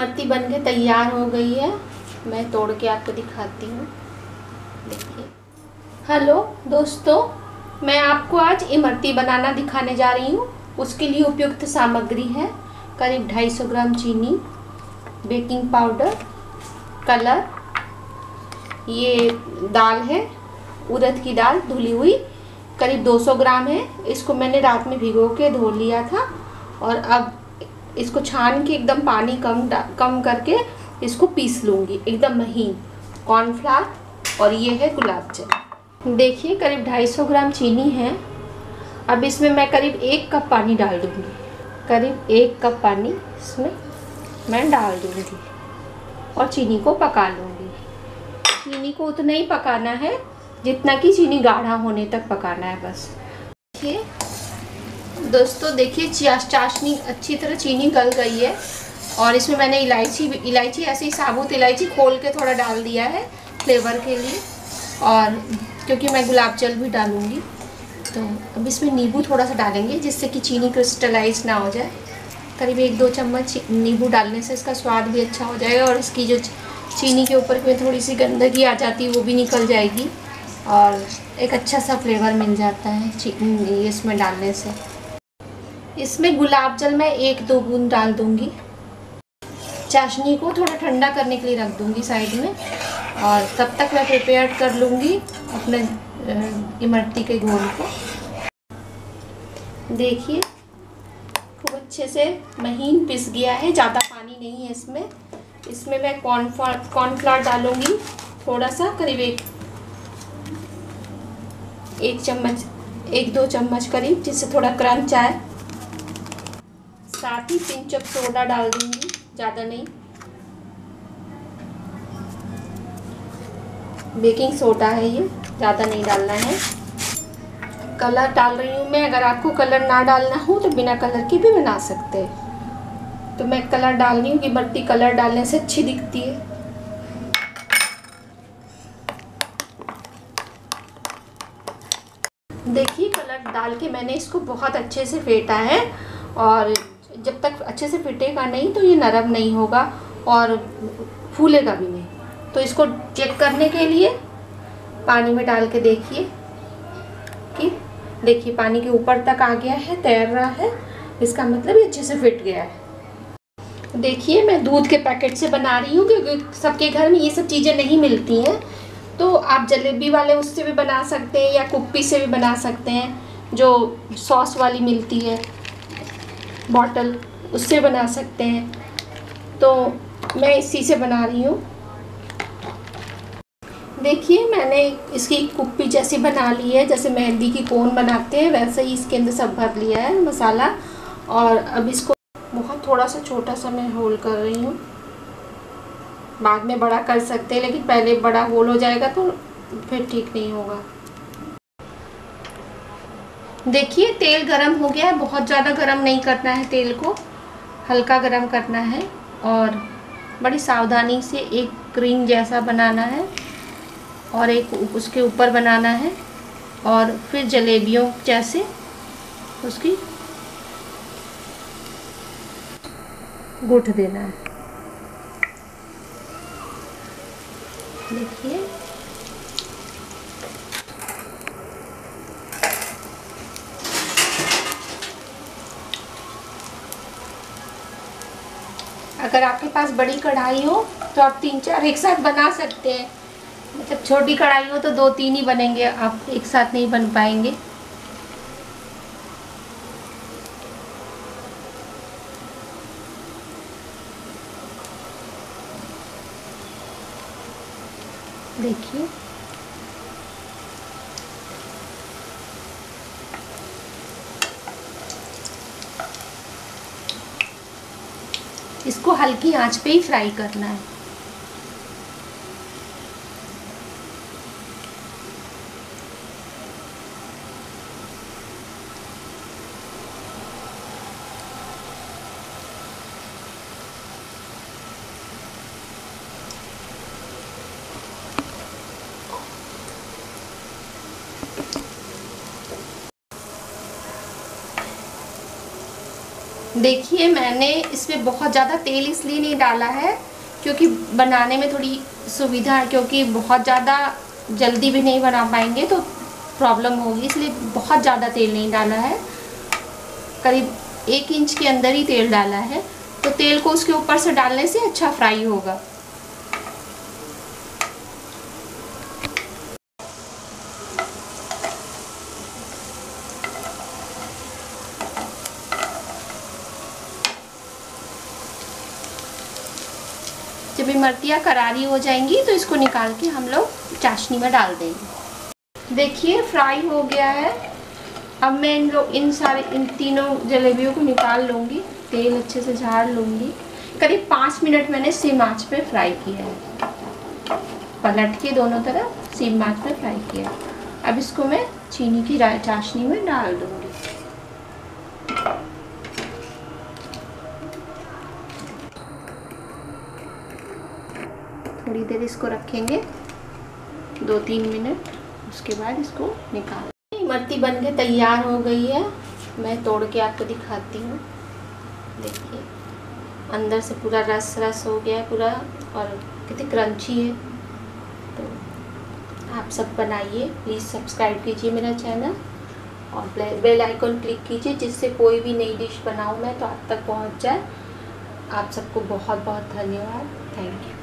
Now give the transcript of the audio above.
इमरती बन के तैयार हो गई है। मैं तोड़ के आपको दिखाती हूँ। देखिए। हेलो, दोस्तों, मैं आपको आज इमरती बनाना दिखाने जा रही हूँ। उसके लिए उपयुक्त सामग्री है करीब 250 ग्राम चीनी, बेकिंग पाउडर, कलर। ये दाल है, उड़द की दाल धुली हुई, करीब 200 ग्राम है। इसको मैंने रात में भिगो के धो लिया था और अब इसको छान के एकदम पानी कम कम करके इसको पीस लूँगी, एकदम महीन। कॉर्नफ्लावर और ये है गुलाब जल देखिए, करीब 250 ग्राम चीनी है। अब इसमें मैं करीब एक कप पानी डाल दूँगी। करीब एक कप पानी इसमें मैं डाल दूँगी और चीनी को पका लूँगी। चीनी को उतना ही पकाना है जितना कि चीनी गाढ़ा होने तक पकाना है बस। देखिए दोस्तों, देखिए चाशनी अच्छी तरह चीनी गल गई है और इसमें मैंने इलायची इलायची, ऐसे ही साबुत इलायची खोल के थोड़ा डाल दिया है फ्लेवर के लिए और क्योंकि मैं गुलाब जल भी डालूँगी तो अब इसमें नींबू थोड़ा सा डालेंगे जिससे कि चीनी क्रिस्टलाइज ना हो जाए। करीब एक दो चम्मच नींबू डालने से इसका स्वाद भी अच्छा हो जाएगा और इसकी जो चीनी के ऊपर में थोड़ी सी गंदगी आ जाती है, वो भी निकल जाएगी और एक अच्छा सा फ्लेवर मिल जाता है इसमें डालने से। इसमें गुलाब जल मैं एक दो बूंद डाल दूँगी। चाशनी को थोड़ा ठंडा करने के लिए रख दूँगी साइड में। और तब तक मैं प्रिपेयर कर लूँगी अपने इमरती के घोल को। देखिए, खूब अच्छे से महीन पिस गया है, ज़्यादा पानी नहीं है इसमें। इसमें मैं कॉर्नफ्लावर कॉर्नफ्लावर डालूँगी थोड़ा सा करीब एक एक चम्मच, एक दो चम्मच करीब, जिससे थोड़ा क्रंच आए। साथ ही पिंच ऑफ़ सोडा डाल दूँगी, ज़्यादा नहीं। बेकिंग सोडा है ये, ज़्यादा नहीं डालना है। कलर डाल रही हूँ मैं, अगर आपको कलर ना डालना हो तो बिना कलर के भी बना सकते हैं। तो मैं कलर डाल रही हूँ कि बर्ती कलर डालने से अच्छी दिखती है। देखिए कलर डाल के मैंने इसको बहुत अच्छे से फेंटा है, और जब तक अच्छे से फिटेगा नहीं तो ये नरम नहीं होगा और फूलेगा भी नहीं। तो इसको चेक करने के लिए पानी में डाल के देखिए कि देखिए पानी के ऊपर तक आ गया है, तैर रहा है, इसका मतलब ये अच्छे से फिट गया है। देखिए मैं दूध के पैकेट से बना रही हूँ क्योंकि सबके घर में ये सब चीज़ें नहीं मिलती हैं। तो आप जलेबी वाले उससे भी बना सकते हैं या कुप्पी से भी बना सकते हैं, जो सॉस वाली मिलती है। बॉटल उससे बना सकते हैं। तो मैं इसी से बना रही हूँ। देखिए, मैंने इसकी कुप्पी जैसी बना ली है। जैसे मेहंदी की कोन बनाते हैं, वैसे ही इसके अंदर सब भर लिया है मसाला। और अब इसको बहुत थोड़ा सा छोटा सा मैं होल कर रही हूँ। बाद में बड़ा कर सकते हैं, लेकिन पहले बड़ा होल हो जाएगा तो फिर ठीक नहीं होगा। देखिए, तेल गरम हो गया है। बहुत ज़्यादा गरम नहीं करना है तेल को। हल्का गरम करना है और बड़ी सावधानी से एक क्रीम जैसा बनाना है और एक उसके ऊपर बनाना है और फिर जलेबियों जैसे उसकी गुठ देना है। देखिए। अगर आपके पास बड़ी कढ़ाई हो तो आप तीन चार एक साथ बना सकते हैं। मतलब छोटी कढ़ाई हो तो दो तीन ही बनेंगे, आप एक साथ नहीं बन पाएँगे। देखिए। इसको हल्की आँच पे ही फ्राई करना है। देखिए, मैंने इसमें बहुत ज़्यादा तेल इसलिए नहीं डाला है क्योंकि बनाने में थोड़ी सुविधा है, क्योंकि बहुत ज़्यादा जल्दी भी नहीं बना पाएँगे तो प्रॉब्लम होगी, इसलिए बहुत ज़्यादा तेल नहीं डाला है। करीब एक इंच के अंदर ही तेल डाला है। तो तेल को उसके ऊपर से डालने से अच्छा फ्राई होगा। जब इमरतियाँ करारी हो जाएँगी तो इसको निकाल के हम लोग चाशनी में डाल देंगे। देखिए, फ्राई हो गया है। अब मैं इन लोग इन सारे, इन तीनों जलेबियों को निकाल लूँगी, तेल अच्छे से झाड़ लूँगी। करीब पाँच मिनट मैंने सिम आँच पे फ्राई किया है। पलट के दोनों तरफ़ सिम आँच पे फ्राई किया अब इसको मैं चीनी की चाशनी में डाल दूँगी। थोड़ी देर इसको रखेंगे। दो तीन मिनट, उसके बाद इसको निकाल। इमरती बन के तैयार हो गई है। मैं तोड़ के आपको दिखाती हूँ। देखिए, अंदर से पूरा रस रस हो गया है पूरा और कितनी क्रंची है। तो आप सब बनाइए। प्लीज़ सब्सक्राइब कीजिए मेरा चैनल और बेल आइकन क्लिक कीजिए। जिससे कोई भी नई डिश बनाऊँ मैं तो आप तक पहुँच जाए। आप सबको बहुत बहुत धन्यवाद। Thank you.